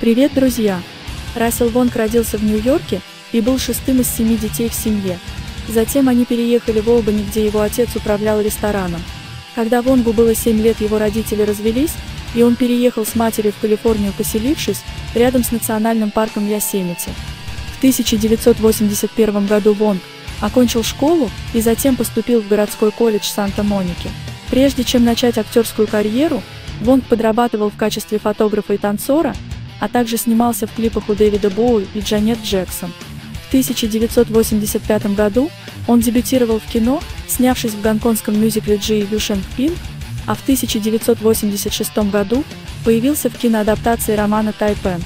Привет, друзья! Рассел Вонг родился в Нью-Йорке и был шестым из семи детей в семье. Затем они переехали в Олбани, где его отец управлял рестораном. Когда Вонгу было 7 лет, его родители развелись, и он переехал с матерью в Калифорнию, поселившись рядом с национальным парком Ясемити. В 1981 году Вонг окончил школу и затем поступил в городской колледж Санта-Моники. Прежде чем начать актерскую карьеру, Вонг подрабатывал в качестве фотографа и танцора, а также снимался в клипах у Дэвида Боуи и Джанет Джексон. В 1985 году он дебютировал в кино, снявшись в гонконгском мюзикле Джи Юшен Пин, а в 1986 году появился в киноадаптации романа Тайпен.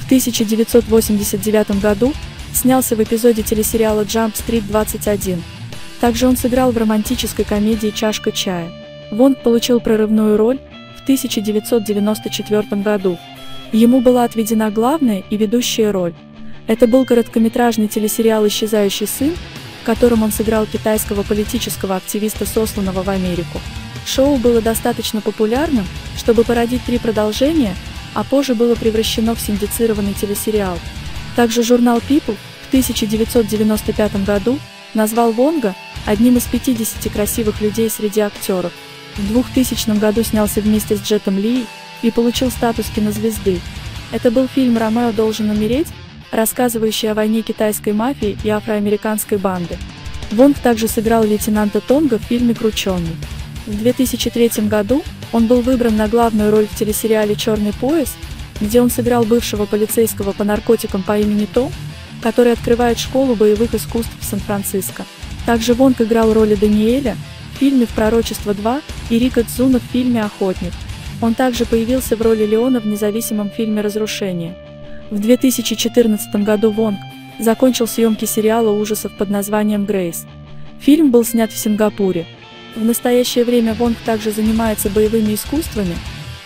В 1989 году снялся в эпизоде телесериала Jump Street 21. Также он сыграл в романтической комедии «Чашка чая». Вонг получил прорывную роль в 1994 году Ему была отведена главная и ведущая роль. Это был короткометражный телесериал «Исчезающий сын», в котором он сыграл китайского политического активиста, сосланного в Америку. Шоу было достаточно популярным, чтобы породить три продолжения, а позже было превращено в синдицированный телесериал. Также журнал People в 1995 году назвал Вонга одним из 50 красивых людей среди актеров. В 2000 году снялся вместе с Джетом Ли и получил статус кинозвезды. Это был фильм «Ромео должен умереть», рассказывающий о войне китайской мафии и афроамериканской банды. Вонг также сыграл лейтенанта Тонга в фильме «Крученый». В 2003 году он был выбран на главную роль в телесериале «Черный пояс», где он сыграл бывшего полицейского по наркотикам по имени Том, который открывает школу боевых искусств в Сан-Франциско. Также Вонг играл роли Даниэля в фильме «В пророчество 2» и Рика Цзуна в фильме «Охотник». Он также появился в роли Леона в независимом фильме «Разрушение». В 2014 году Вонг закончил съемки сериала ужасов под названием «Грейс». Фильм был снят в Сингапуре. В настоящее время Вонг также занимается боевыми искусствами,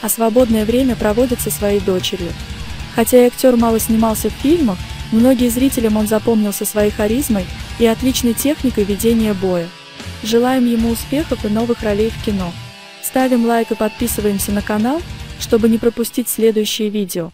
а свободное время проводит со своей дочерью. Хотя и актер мало снимался в фильмах, многие зрителям он запомнился своей харизмой и отличной техникой ведения боя. Желаем ему успехов и новых ролей в кино. Ставим лайк и подписываемся на канал, чтобы не пропустить следующие видео.